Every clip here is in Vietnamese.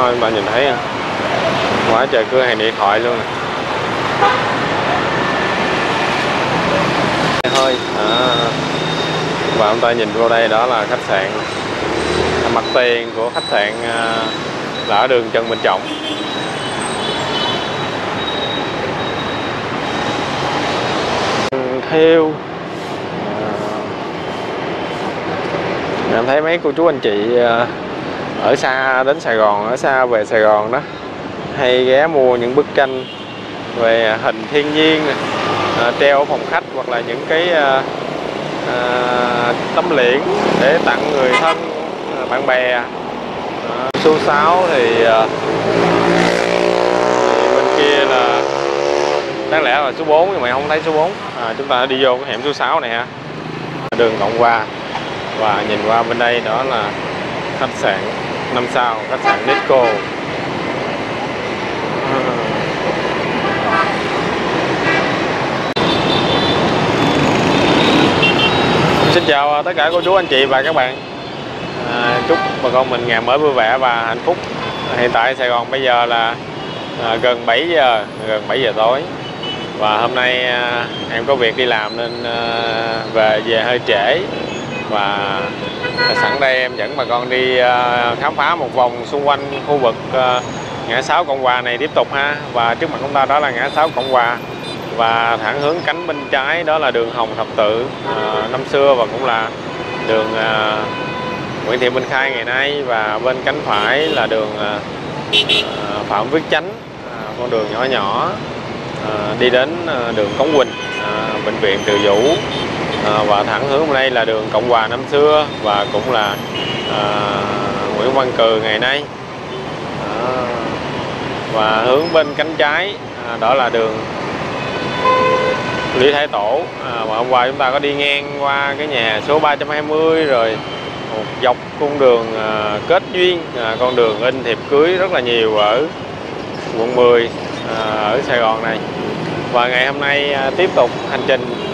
thôi bạn nhìn thấy không quá trời cửa hàng điện thoại luôn. Thôi hơi à. và ông ta nhìn vô đây đó là khách sạn. Mặt tiền của khách sạn à, là ở đường Trần Bình Trọng. Theo à, em thấy mấy cô chú anh chị à, ở xa đến Sài Gòn ở xa về Sài Gòn đó hay ghé mua những bức tranh về hình thiên nhiên à, treo ở phòng khách hoặc là những cái à, à, tấm liễn để tặng người thân à, bạn bè. À, số 6 thì, à, thì bên kia là đáng lẽ là số 4 nhưng mà không thấy số 4 à, chúng ta đi vô cái hẻm số 6 này ha. Đường Cộng Hòa. Và nhìn qua bên đây đó là khách sạn. 5 sao khách sạn nico Xin chào ờ, tất cả cô chú anh chị và các bạn. À, Chúc bà con mình ngày mới vui vẻ và hạnh phúc. Hiện tại Sài Gòn bây giờ là à, gần 7 giờ gần 7 giờ tối. Và hôm nay à, em có việc đi làm nên à, về về hơi trễ. Và sẵn đây em dẫn bà con đi à, khám phá một vòng xung quanh khu vực à, ngã sáu Cộng Hòa này tiếp tục ha. Và trước mặt chúng ta đó là ngã sáu Cộng Hòa. Và thẳng hướng cánh bên trái đó là đường Hồng Thập Tự à, năm xưa và cũng là đường à, Nguyễn Thị Minh Khai ngày nay. Và bên cánh phải là đường à, à Phạm Viết Chánh à, con đường nhỏ nhỏ à, đi đến à, đường Cống Quỳnh à, bệnh viện Từ Vũ à, và thẳng hướng vào đây là đường Cộng Hòa năm xưa và cũng là à, Nguyễn Văn Cừ ngày nay. À, và hướng bên cánh trái à, đó là đường Lý Thái Tổ. À, và hôm qua chúng ta có đi ngang qua cái nhà số 320 rồi một dọc cung đường à, kết duyên à, con đường in thiệp cưới rất là nhiều ở quận 10 à, ở Sài Gòn này. Và ngày hôm nay à, tiếp tục hành trình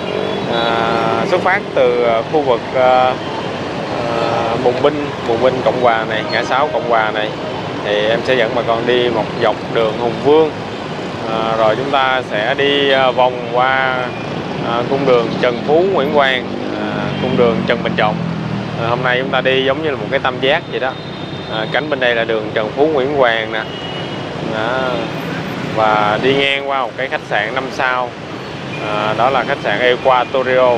à, xuất phát từ à, khu vực à, à, Binh mùng Binh Cộng Hòa này ngã sáu Cộng Hòa này thì em sẽ dẫn bà con đi một dọc đường Hùng Vương. À, rồi chúng ta sẽ đi à, vòng qua à, cung đường Trần Phú Nguyễn Quang à, cung đường Trần Bình Trọng. À, hôm nay chúng ta đi giống như là một cái tam giác vậy đó. À, cánh bên đây là đường Trần Phú Nguyễn Hoàng nè. Đó. và đi ngang qua một cái khách sạn 5 sao à, đó là khách sạn Equatorio.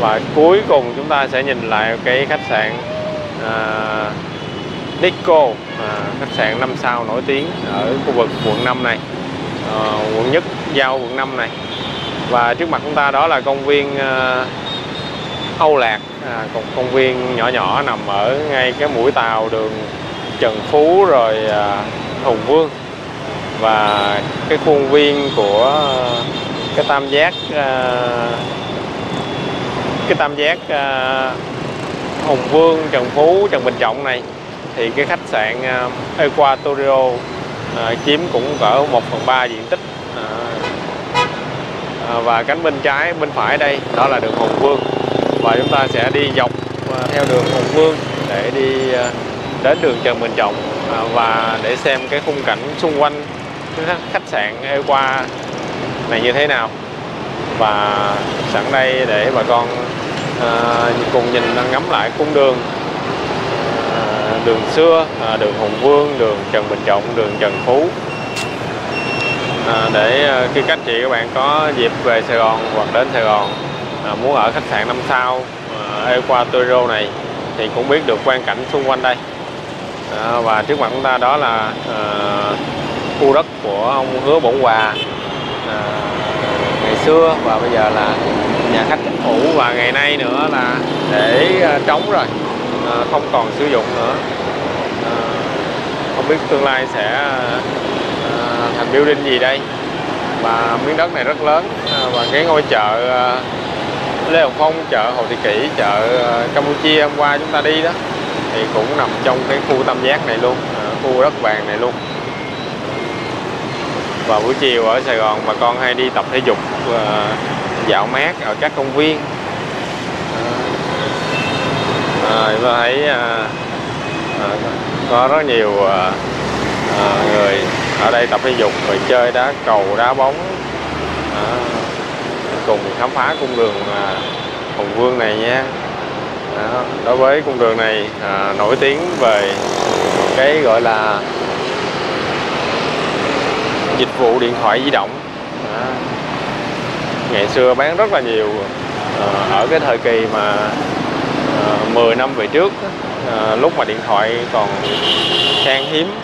Và cuối cùng chúng ta sẽ nhìn lại cái khách sạn à, Nico à, khách sạn 5 sao nổi tiếng ở khu vực quận 5 này à, quận nhất giao quận 5 này. Và trước mặt chúng ta đó là công viên à, Âu Lạc. À, một công viên nhỏ nhỏ nằm ở ngay cái mũi tàu đường Trần Phú rồi à, Hùng Vương. Và cái khuôn viên của cái tam giác ờ, cái tam giác ờ, Hùng Vương, Trần Phú, Trần Bình Trọng này. Thì cái khách sạn ờ, Equatorio chiếm cũng cỡ 1 phần 3 diện tích và cánh bên trái bên phải đây đó là đường Hùng Vương. Và chúng ta sẽ đi dọc theo đường Hùng Vương để đi đến đường Trần Bình Trọng và để xem cái khung cảnh xung quanh khách sạn Equa này như thế nào? Và sẵn đây để bà con uh, cùng nhìn ngắm lại cung đường ờ, đường xưa à, đường Hùng Vương đường Trần Bình Trọng đường Trần Phú. À, để à, khi các chị các bạn có dịp về Sài Gòn hoặc đến Sài Gòn à, muốn ở khách sạn năm sao à, Equatorio này thì cũng biết được quan cảnh xung quanh đây. À, và trước mặt chúng ta đó là à, khu đất của ông Hứa Bổn Hòa. À, xưa và bây giờ là nhà khách chính phủ và ngày nay nữa là để à, trống rồi à, không còn sử dụng nữa. À, không biết tương lai sẽ thành building gì đây. Và miếng đất này rất lớn và cái ngôi chợ Lê Hồng Phong chợ Hồ Thị Kỷ, chợ Campuchia hôm qua chúng ta đi đó, thì cũng nằm trong cái khu tam giác này luôn khu đất vàng này luôn và buổi chiều ở Sài Gòn bà con hay đi tập thể dục ờ, dạo mát ở các công viên à, thấy à, à, có rất nhiều à, ở đây tập thể dục rồi chơi đá cầu đá bóng à, cùng khám phá cung đường à, Hùng Vương này nha đó. đối với cung đường này à, nổi tiếng về cái gọi là dịch vụ điện thoại di động. À, ngày xưa bán rất là nhiều à, ở cái thời kỳ mà ờ, à, 10 năm về trước à, lúc mà điện thoại còn khan hiếm.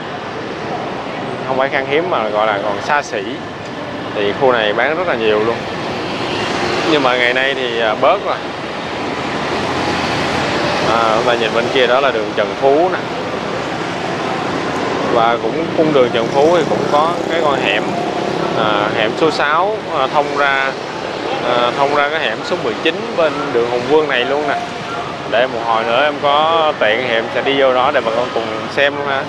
Không phải khan hiếm mà gọi là còn xa xỉ. Thì khu này bán rất là nhiều luôn. Nhưng mà ngày nay thì à, bớt rồi. À, chúng ta nhìn bên kia đó là đường Trần Phú nè và cũng cung đường Trần Phú thì cũng có cái con hẻm à, hẻm số 6 à, thông ra à, thông ra cái hẻm số 19 bên đường Hùng Vương này luôn nè. Để một hồi nữa em có tiện hẻm sẽ đi vô đó để bà con cùng xem luôn ha.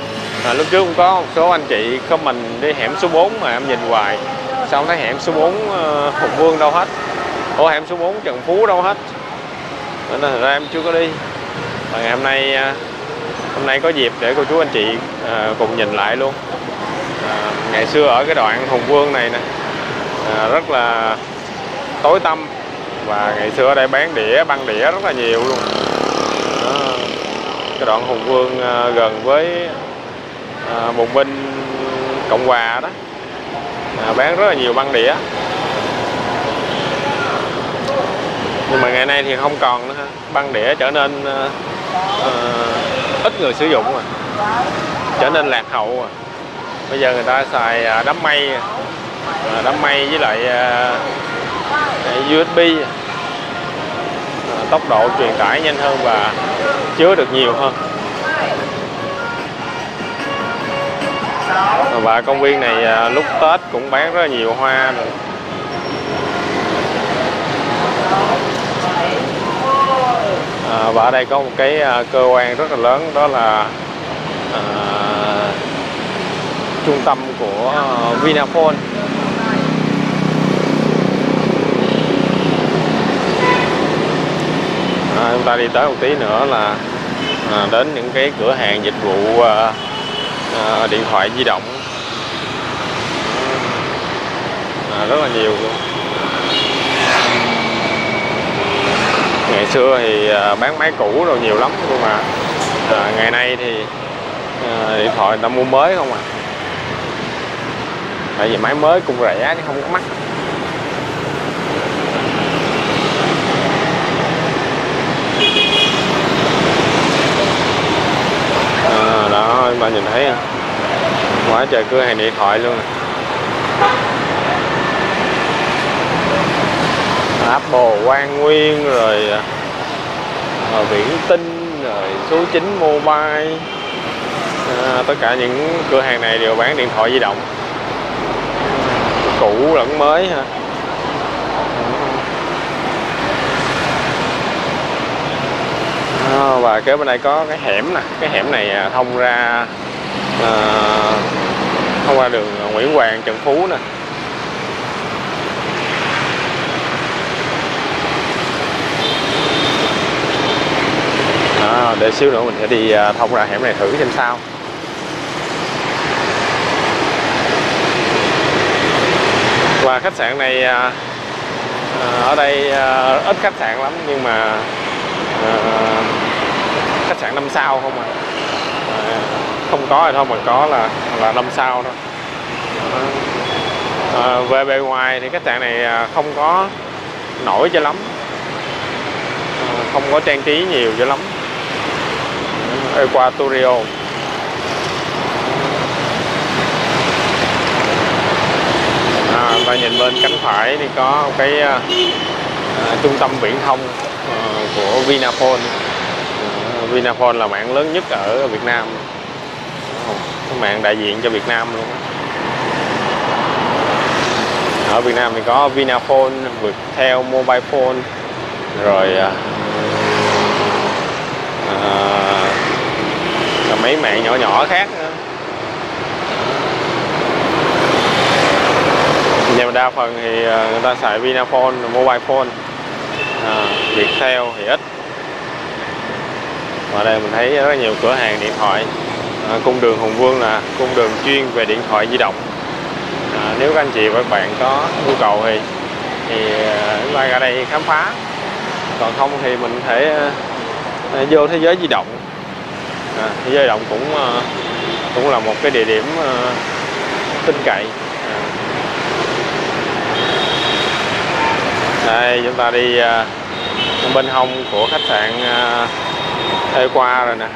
À, lúc trước cũng có một số anh chị comment đi hẻm số 4 mà em nhìn hoài sao không thấy hẻm số 4 uh, à, Hùng Vương đâu hết? Ủa hẻm số 4 Trần Phú đâu hết? Nên là ra em chưa có đi. Và ngày hôm nay uh, hôm nay có dịp để cô chú anh chị à, cùng nhìn lại luôn. À, ngày xưa ở cái đoạn Hùng Vương này nè à, rất là tối tăm và ngày xưa ở đây bán đĩa băng đĩa rất là nhiều luôn. À, cái đoạn Hùng Vương à, gần với à, Bùng Binh Cộng Hòa đó à, bán rất là nhiều băng đĩa. Nhưng mà ngày nay thì không còn nữa ha băng đĩa trở nên uh, uh, ít người sử dụng rồi. Trở nên lạc hậu rồi. Bây giờ người ta xài à, đám mây. À, đám mây với lại à, USB tốc độ truyền tải nhanh hơn và chứa được nhiều hơn. Và công viên này lúc Tết cũng bán rất là nhiều hoa rồi à, và ở đây có một cái à, cơ quan rất là lớn đó là à, trung tâm của Vinaphone. À, chúng ta đi tới một tí nữa là à, đến những cái cửa hàng dịch vụ à, à, điện thoại di động. À, rất là nhiều luôn. Ngày xưa thì à, bán máy cũ rồi nhiều lắm nhưng mà à, ngày nay thì à, điện thoại người ta mua mới không à. Tại vì máy mới cũng rẻ chứ không có mắc. À, đó bạn nhìn thấy không? Quá trời cửa hàng điện thoại luôn. à. Apple Quang Nguyên rồi à, à, Viễn Tinh rồi số 9 Mobile. À, tất cả những cửa hàng này đều bán điện thoại di động. Cũ lẫn mới ha. À, và kế bên đây có cái hẻm nè. Cái hẻm này à, thông ra à, thông qua đường Nguyễn Hoàng Trần Phú nè. Đó, để xíu nữa mình sẽ đi à, thông ra hẻm này thử xem sao. Và khách sạn này à, à, ở đây ít khách sạn lắm nhưng mà khách sạn năm sao không à? Không có thì thôi mà có là là năm sao thôi. À, về bề ngoài thì khách sạn này không có nổi cho lắm. Không có trang trí nhiều cho lắm. Equatorial à, và nhìn bên cánh phải thì có cái à, à, trung tâm viễn thông à, của Vinaphone. À, Vinaphone là mạng lớn nhất ở Việt Nam. Cái mạng đại diện cho Việt Nam luôn. Ở Việt Nam thì có Vinaphone, Viettel Mobile Phone rồi à, à, mấy mạng nhỏ nhỏ khác nữa. Nhưng mà đa phần thì ờ, người ta xài Vinaphone, Mobile Phone. À, Viettel thì ít. Và đây mình thấy rất nhiều cửa hàng điện thoại. À, cung đường Hùng Vương là cung đường chuyên về điện thoại di động. À, nếu các anh chị và các bạn có nhu cầu thì thì chúng ta ra đây khám phá. Còn không thì mình thể à, vô thế giới di động à, thế giới động cũng à, cũng là một cái địa điểm à, tin cậy. À. đây chúng ta đi à, bên hông của khách sạn à, Ê qua rồi nè.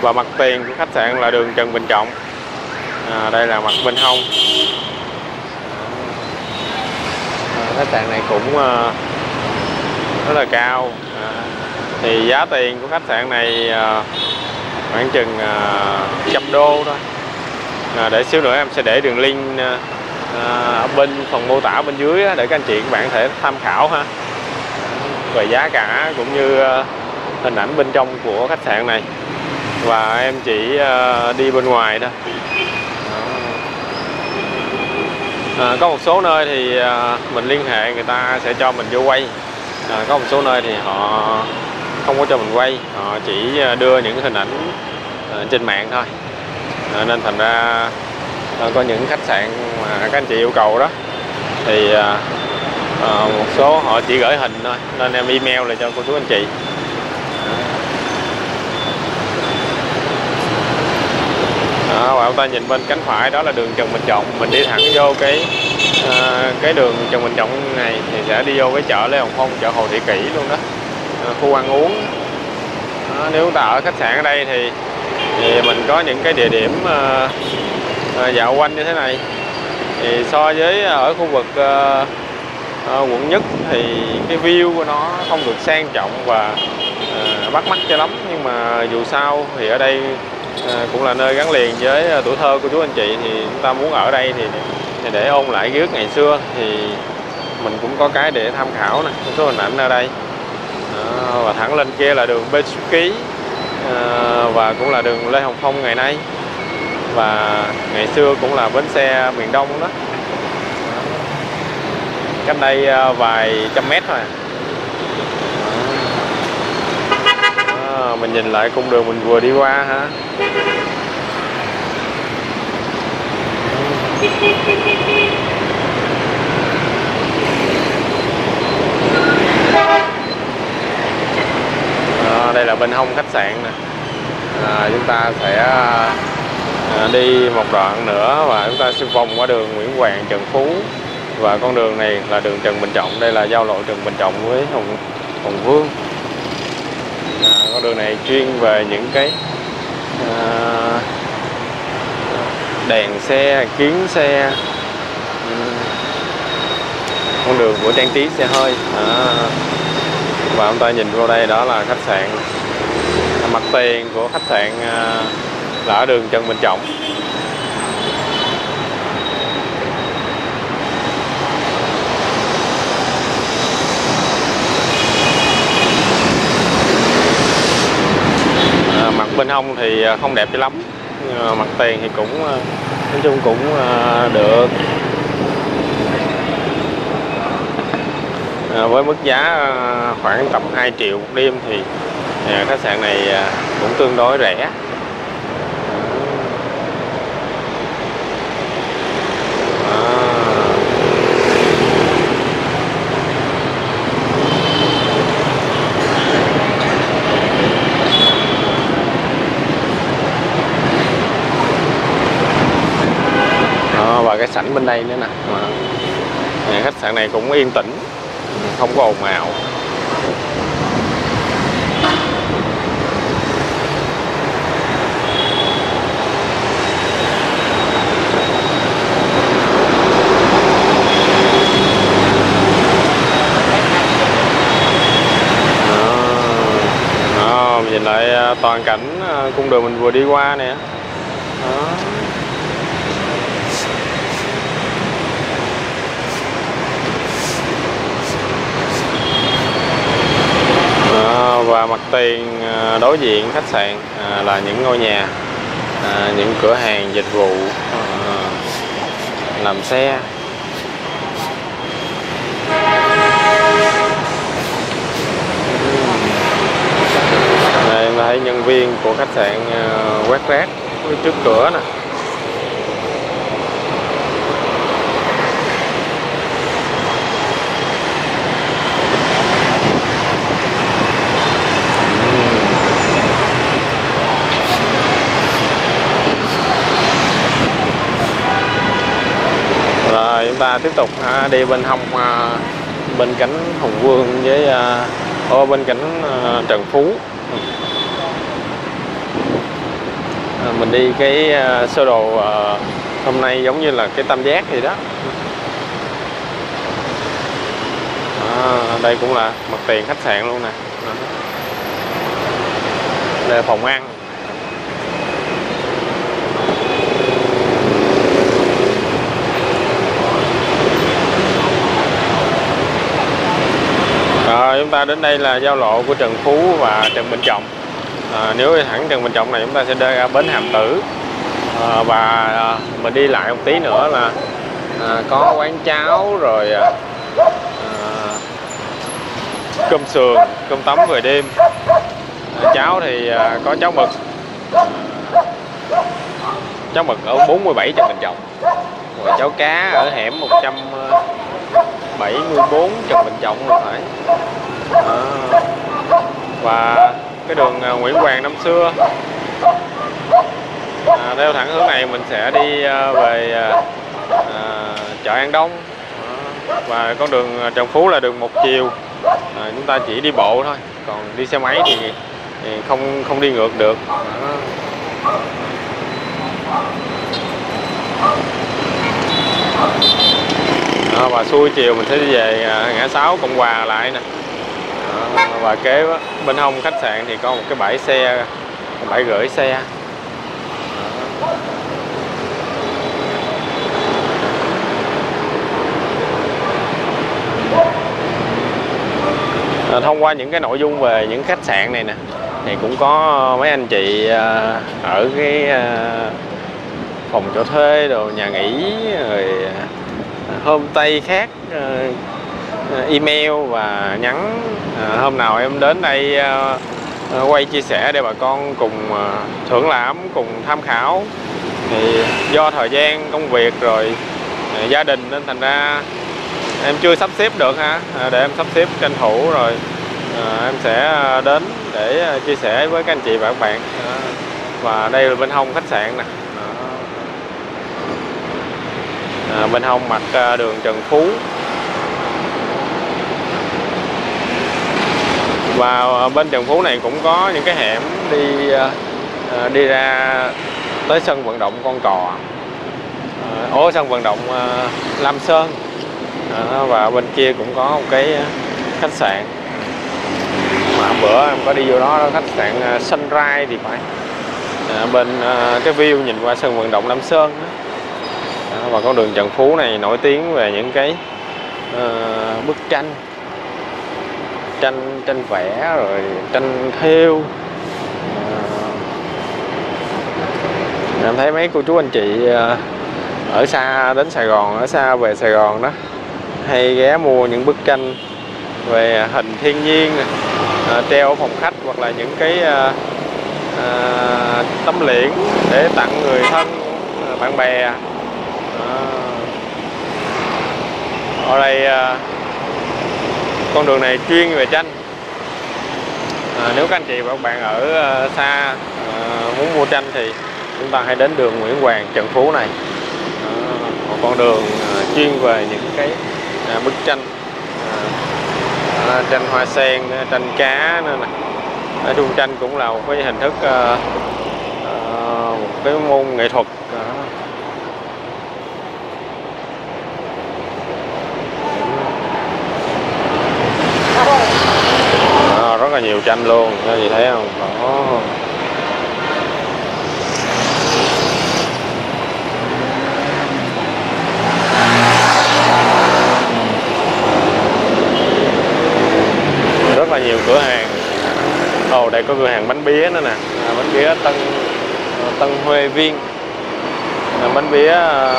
Và mặt tiền của khách sạn là đường Trần Bình Trọng. À, đây là mặt bên hông. À, khách sạn này cũng à, rất là cao. À, thì giá tiền của khách sạn này à, khoảng chừng uh, trăm đô thôi. À, để xíu nữa em sẽ để đường link uh, ở bên phần mô tả bên dưới để các anh chị các bạn thể tham khảo ha. Về giá cả cũng như hình ảnh bên trong của khách sạn này. Và em chỉ đi bên ngoài thôi. À, có một số nơi thì mình liên hệ người ta sẽ cho mình vô quay. À, có một số nơi thì họ không có cho mình quay họ chỉ ờ, đưa những hình ảnh ờ, trên mạng thôi. Ờ, nên thành ra có những khách sạn mà các anh chị yêu cầu đó thì một số họ chỉ gửi hình thôi nên em email lại cho cô chú anh chị. Đó, và chúng ta nhìn bên cánh phải đó là đường Trần Bình Trọng. Mình đi thẳng vô cái cái đường Trần Bình Trọng này thì sẽ đi vô cái chợ Lê Hồng Phong chợ Hồ Thị Kỷ luôn đó. À, khu ăn uống. Đó, nếu chúng ta ở khách sạn ở đây thì thì mình có những cái địa điểm à, à, dạo quanh như thế này. Thì so với ở khu vực à, à, quận nhất thì cái view của nó không được sang trọng và à, bắt mắt cho lắm. Nhưng mà dù sao thì ở đây à, cũng là nơi gắn liền với à, tuổi thơ của chú anh chị. Thì chúng ta muốn ở đây thì, thì để ôn lại ký ức ngày xưa thì mình cũng có cái để tham khảo nè số hình ảnh ở đây và thẳng lên kia là đường Bê Ký ờ, và cũng là đường Lê Hồng Phong ngày nay. Và ngày xưa cũng là bến xe miền Đông đó. Cách đây ờ, vài trăm mét thôi à, ờ, mình nhìn lại cung đường mình vừa đi qua ha. à, đây là bên hông khách sạn nè. À, chúng ta sẽ à, đi một đoạn nữa và chúng ta sẽ vòng qua đường Nguyễn Hoàng Trần Phú. Và con đường này là đường Trần Bình Trọng đây là giao lộ Trần Bình Trọng với Hồng Hồng Vương. À, con đường này chuyên về những cái à, đèn xe kiến xe. Ừ. Con đường của trang trí xe hơi. À, và chúng ta nhìn vô đây đó là khách sạn mặt tiền của khách sạn là ở đường Trần Bình Trọng. À, mặt bên hông thì à, không đẹp cho lắm mặt tiền thì cũng à, nói chung cũng được. À, với mức giá à, khoảng tầm 2 triệu một đêm thì à, khách sạn này à, cũng tương đối rẻ. Và cái sảnh bên đây nữa nè. Mà khách sạn này cũng yên tĩnh không có ồn ào. Nhìn lại à, toàn cảnh à, cung đường mình vừa đi qua nè. Đó. Ờ, và mặt tiền ờ, đối diện khách sạn ờ, là những ngôi nhà những cửa hàng dịch vụ làm xe. Đây, em thấy nhân viên của khách sạn quét rác trước cửa nè rồi chúng ta tiếp tục. À, đi bên hông à, bên cánh Hùng Vương với ở ô, bên cánh Trần Phú. Mình đi cái sơ đồ hôm nay giống như là cái tam giác gì đó. À, đây cũng là mặt tiền khách sạn luôn nè. Đây là phòng ăn. Rồi chúng ta đến đây là giao lộ của Trần Phú và Trần Bình Trọng. À, Nếu đi thẳng Trần Bình Trọng này chúng ta sẽ đi ra bến Hàm Tử. À, Và à, mình đi lại một tí nữa là à, có quán cháo rồi à, à, cơm sườn, cơm tấm về đêm. À, Cháo thì à, có cháo mực. À, Cháo mực ở 47 Trần Bình Trọng. Rồi cháo cá ở hẻm 174 à, Trần Bình Trọng rồi phải à, và cái đường à, Nguyễn Hoàng năm xưa. À, theo thẳng hướng này mình sẽ đi à, về à, à, chợ An Đông. À, và con đường Trần Phú là đường một chiều. À, chúng ta chỉ đi bộ thôi còn đi xe máy thì, thì không không đi ngược được. À. À, và xuôi chiều mình sẽ đi về à, ngã sáu Cộng Hòa lại nè và kế bên hông khách sạn thì có một cái bãi xe bãi gửi xe. À, thông qua những cái nội dung về những khách sạn này nè thì cũng có mấy anh chị ờ, ở cái ờ, phòng cho thuê đồ nhà nghỉ rồi hôm tây khác Ờ, email và nhắn. Ờ, hôm nào em đến đây ờ, quay chia sẻ để bà con cùng thưởng lãm cùng tham khảo. Thì do thời gian công việc rồi gia đình nên thành ra em chưa sắp xếp được ha. Để em sắp xếp tranh thủ rồi em sẽ đến để chia sẻ với các anh chị và các bạn. Và đây là bên hông khách sạn nè. À, bên hông mặt đường Trần Phú. Và bên Trần Phú này cũng có những cái hẻm đi ờ, ờ, đi ra tới sân vận động con cò. Ờ, ố sân vận động Lam Sơn. Và bên kia cũng có một cái khách sạn. Mà bữa em có đi vô đó, đó khách sạn Sunrise thì phải. À, bên cái view nhìn qua sân vận động Lam Sơn đó. Và con đường Trần Phú này nổi tiếng về những cái bức tranh tranh tranh vẽ rồi tranh thêu. À, em thấy mấy cô chú anh chị ờ, ở xa đến Sài Gòn ở xa về Sài Gòn đó hay ghé mua những bức tranh về hình thiên nhiên à, treo ở phòng khách hoặc là những cái à, à, tấm liễn để tặng người thân bạn bè. Ở đây à, con đường này chuyên về tranh. À, nếu các anh chị và các bạn ở à, xa à, muốn mua tranh thì chúng ta hãy đến đường Nguyễn Hoàng Trần Phú này. À, một con đường à, chuyên về những cái à, bức tranh à, à tranh hoa sen à, tranh cá nữa này nói chung tranh cũng là một cái hình thức à, à, một cái môn nghệ thuật à, à, rất là nhiều tranh luôn các chị thấy không? Đó. Rất là nhiều cửa hàng. Ồ đây có cửa hàng bánh bía nữa nè. À, bánh bía Tân Tân Huê Viên. À, bánh bía à,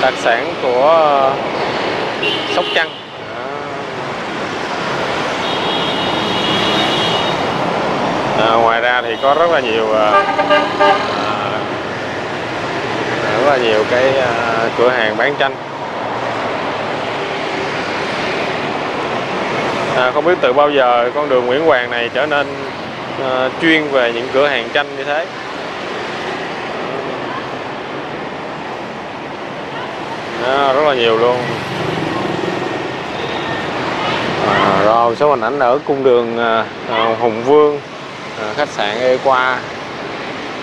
đặc sản của Sóc Trăng. À, ngoài ra thì có rất là nhiều à, à là nhiều cái à, cửa hàng bán tranh. À, không biết từ bao giờ con đường Nguyễn Hoàng này trở nên à, chuyên về những cửa hàng tranh như thế. À, rất là nhiều luôn. À, rồi số hình ảnh ở cung đường à, à Hùng Vương. Ờ, khách sạn E qua.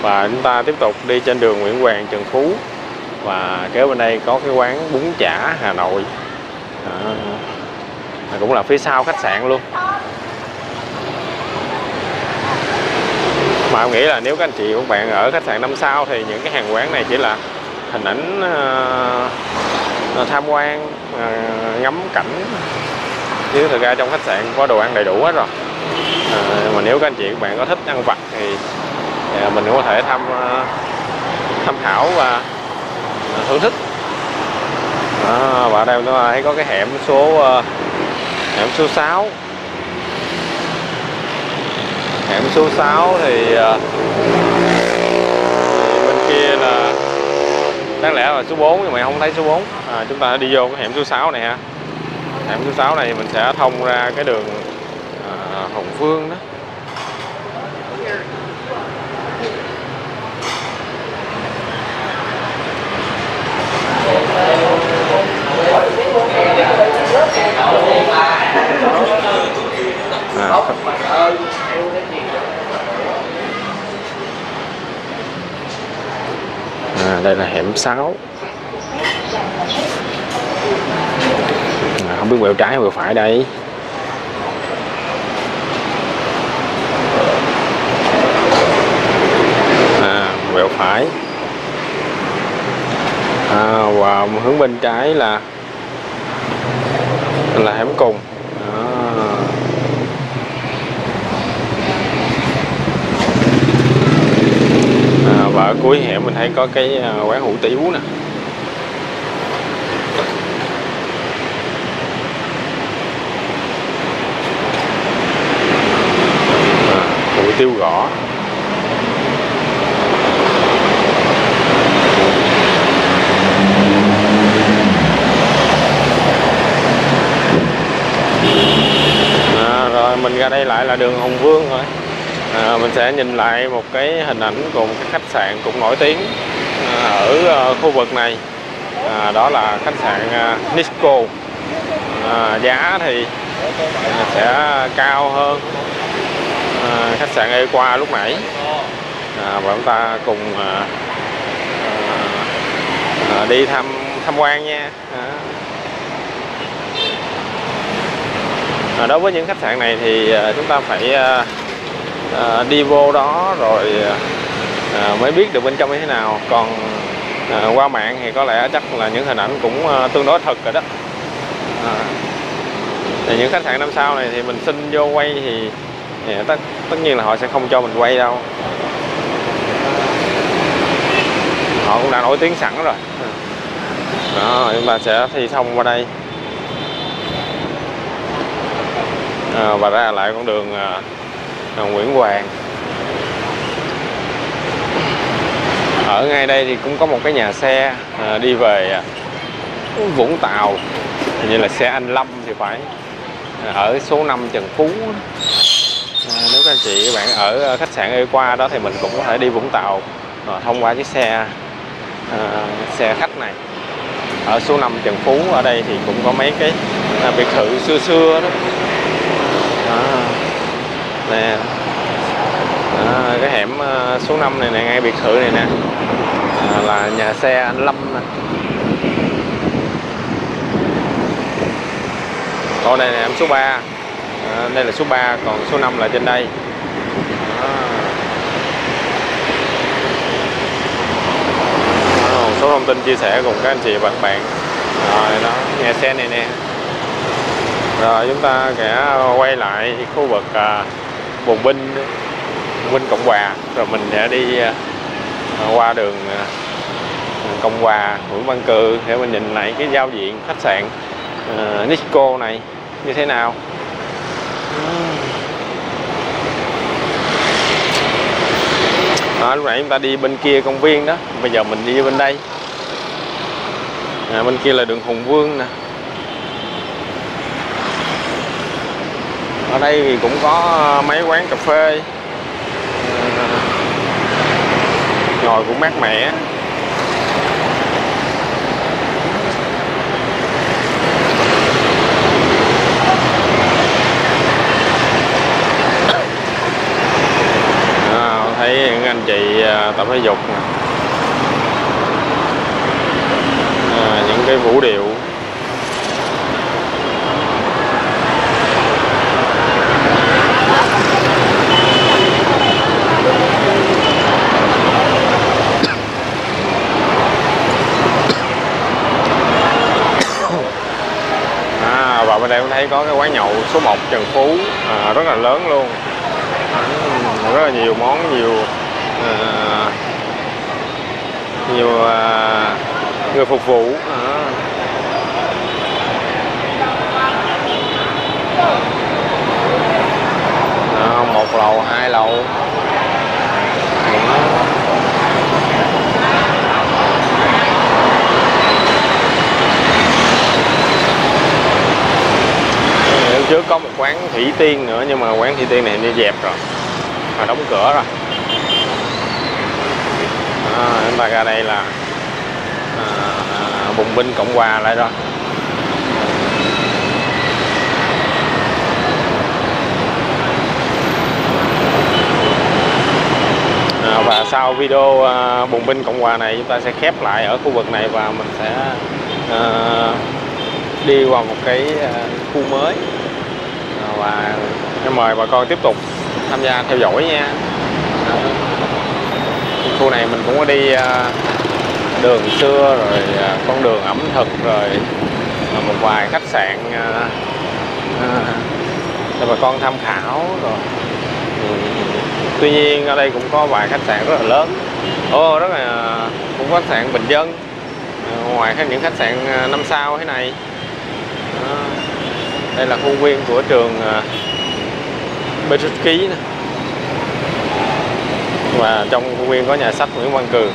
Và chúng ta tiếp tục đi trên đường Nguyễn Hoàng Trần Phú. Và kế bên đây có cái quán bún chả Hà Nội. À, cũng là phía sau khách sạn luôn. Mà em nghĩ là nếu các anh chị các bạn ở khách sạn năm sao thì những cái hàng quán này chỉ là hình ảnh uh, tham quan uh, ngắm cảnh. Chứ thực ra trong khách sạn có đồ ăn đầy đủ hết rồi à, mà nếu các anh chị các bạn có thích ăn vặt thì à, mình cũng có thể tham ờ, tham khảo và thưởng thức. À, và ở đây nó thấy có cái hẻm số hẻm số 6 hẻm số 6 thì bên kia là đáng lẽ là số 4 nhưng mà không thấy số 4 à, chúng ta đi vô cái hẻm số 6 này ha. Hẻm số 6 này mình sẽ thông ra cái đường à, Phương đó. À. à, đây là hẻm 6 à, không biết quẹo trái hay quẹo phải đây à, quẹo phải. À, và hướng bên trái là là hẻm cùng à. à, và ở cuối hẻm mình thấy có cái à, quán hủ tiếu nè. À, hủ tiếu gõ à, rồi mình ra đây lại là đường Hùng Vương rồi. À, mình sẽ nhìn lại một cái hình ảnh cùng cái khách sạn cũng nổi tiếng à, ở à, khu vực này. À, đó là khách sạn à, Nisco. À, giá thì sẽ cao hơn à, khách sạn Equa qua lúc nãy. À, và chúng ta cùng à, à, đi thăm tham quan nha. À. À, đối với những khách sạn này thì à, chúng ta phải à, à, đi vô đó rồi à, mới biết được bên trong như thế nào. Còn à, qua mạng thì có lẽ chắc là những hình ảnh cũng à, tương đối thật rồi đó. À, thì những khách sạn năm sao này thì mình xin vô quay thì, thì tất tất nhiên là họ sẽ không cho mình quay đâu. Họ cũng đã nổi tiếng sẵn rồi. Đó chúng ta sẽ thi thông qua đây. À, và ra lại con đường à, à, Nguyễn Hoàng. Ở ngay đây thì cũng có một cái nhà xe à, đi về à, Vũng Tàu. Như là xe anh Lâm thì phải. À, ở số 5 Trần Phú à, nếu các anh chị các bạn ở khách sạn ơi qua đó thì mình cũng có thể đi Vũng Tàu à, thông qua chiếc xe à, xe khách này. Ở số 5 Trần Phú ở đây thì cũng có mấy cái à, biệt thự xưa xưa đó đó. nè. Đó, cái hẻm à, số 5 này nè ngay biệt thự này nè. À, là nhà xe anh Lâm nè. Con này là hẻm số 3 à, đây là số 3 còn số 5 là trên đây. Đó. Đó, số thông tin chia sẻ cùng các anh chị và các bạn. Rồi đó nhà xe này nè rồi chúng ta sẽ quay lại khu vực ờ, à, binh, binh Cộng Hòa. Rồi mình sẽ đi à, qua đường à, Cộng Hòa Nguyễn Văn Cừ để mình nhìn lại cái giao diện khách sạn uh, Nisco này như thế nào. À, lúc nãy chúng ta đi bên kia công viên đó. Bây giờ mình đi bên đây. À, bên kia là đường Hùng Vương nè. Ở đây thì cũng có ờ, mấy quán cà phê. Ờ, ngồi cũng mát mẻ. À, thấy những anh chị tập thể dục nè. À, những cái vũ điệu. Và bên đây cũng thấy có cái quán nhậu số 1 Trần Phú à, rất là lớn luôn rất là nhiều món nhiều à, nhiều à, người phục vụ à. À, một lầu hai lầu Lúc trước có một quán Thủy Tiên nữa nhưng mà quán Thủy Tiên này đi dẹp rồi. Mà đóng cửa rồi. À, chúng ta ra đây là à, à, bùng binh cộng hòa lại rồi. À, và sau video à, bùng binh cộng hòa này chúng ta sẽ khép lại ở khu vực này và mình sẽ à, đi qua một cái à, khu mới và em mời bà con tiếp tục tham gia theo dõi nha. Khu này mình cũng có đi à, đường xưa rồi à, con đường ẩm thực rồi à, một vài khách sạn cho để bà con tham khảo rồi. Tuy nhiên ở đây cũng có vài khách sạn rất là lớn. Ô rất là cũng có khách sạn bình dân ngoài những khách sạn năm sao thế này đây là khuôn viên của trường à, Petrucci ký và trong khuôn viên có nhà sách Nguyễn Văn Cường.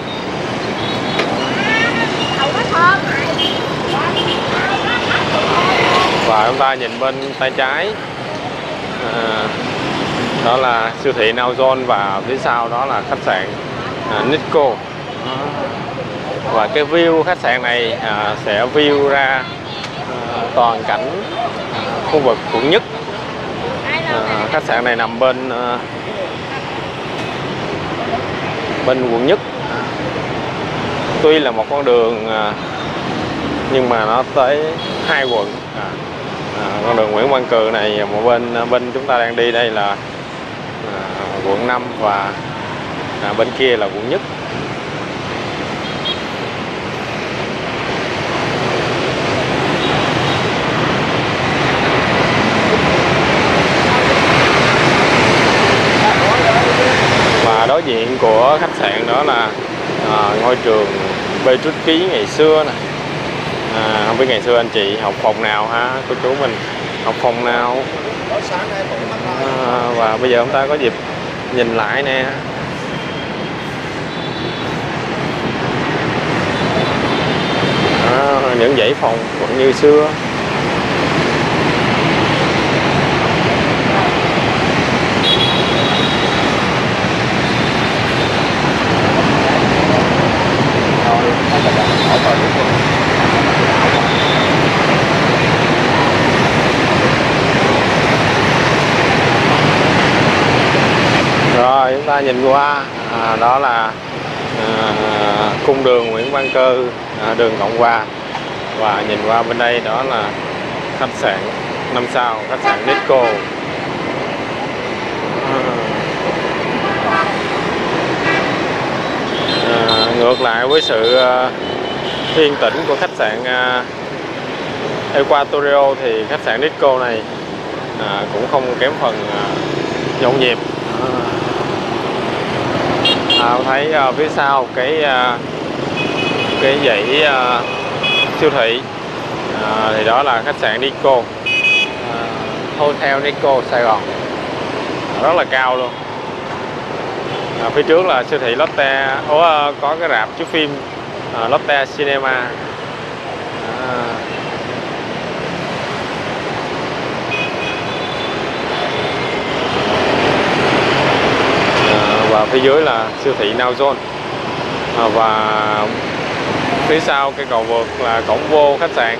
Và chúng ta nhìn bên tay trái. À, đó là siêu thị Nauzon và phía sau đó là khách sạn à, Nico và cái view khách sạn này à, sẽ view ra toàn cảnh khu vực quận nhất. À, khách sạn này nằm bên à, bên quận nhất. Tuy là một con đường à, nhưng mà nó tới hai quận. À, à, con đường Nguyễn Văn Cừ này một bên bên chúng ta đang đi đây là à, quận 5 và à, bên kia là quận nhất. Của khách sạn đó là à, ngôi trường Petruski ngày xưa nè. À, không biết ngày xưa anh chị học phòng nào ha cô chú mình học phòng nào? À, và bây giờ chúng ta có dịp nhìn lại nè. À, những dãy phòng vẫn như xưa rồi chúng ta nhìn qua à, đó là à, cung đường Nguyễn Văn Cơ à, đường Cộng Hòa. Và nhìn qua bên đây đó là khách sạn năm sao khách sạn Nico à, ngược lại với sự à, yên tĩnh của khách sạn à, Equatorio thì khách sạn Nico này à, cũng không kém phần à, nhộn nhịp à, thấy à, phía sau cái à, cái dãy à, siêu thị. À, thì đó là khách sạn Nico. À, Hotel Nico Sài Gòn. Rất là cao luôn. À, phía trước là siêu thị Lotte. Ủa, có cái rạp chiếu phim à, Lotte Cinema. Và phía dưới là siêu thị Now Zone à, và phía sau cái cầu vượt là cổng vô khách sạn.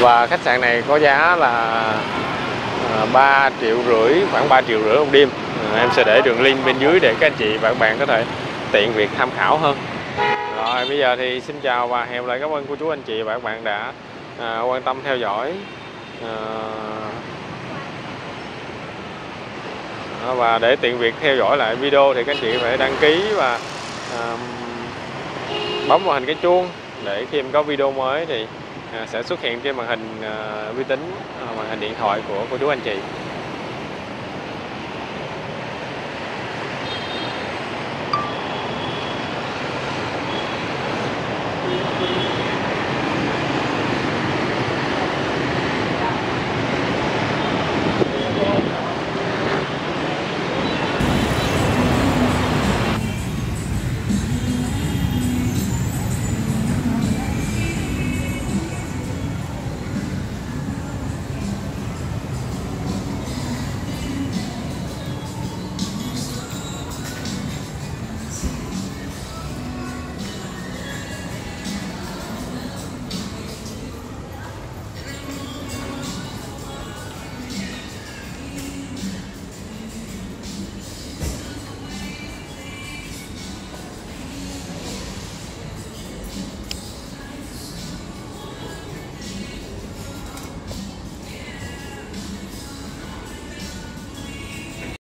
Và khách sạn này có giá là à, 3 triệu rưỡi khoảng 3 triệu rưỡi một đêm. À, em sẽ để đường link bên dưới để các anh chị và các bạn có thể tiện việc tham khảo hơn. Rồi bây giờ thì xin chào và hẹn lại cảm ơn cô chú anh chị và các bạn đã à, quan tâm theo dõi. À, và để tiện việc theo dõi lại video thì các anh chị phải đăng ký và à, bấm vào hình cái chuông để khi em có video mới thì à, sẽ xuất hiện trên màn hình à, vi tính à, màn hình điện thoại của cô chú anh chị.